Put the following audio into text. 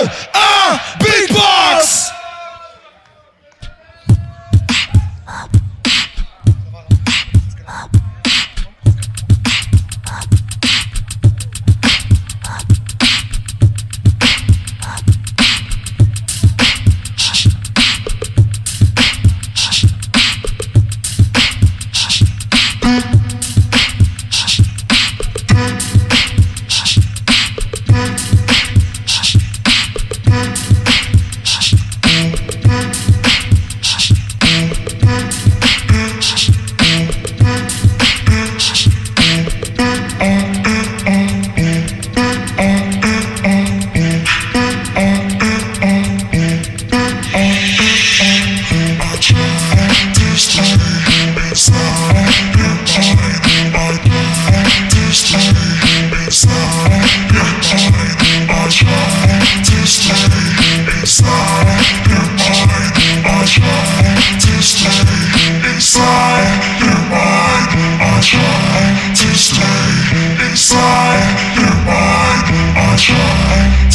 Oh, shine.